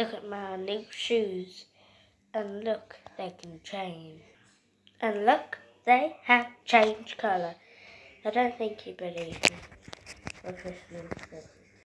Look at my new shoes. And look, they can change. And look, they have changed colour. I don't think you believe me Christmas.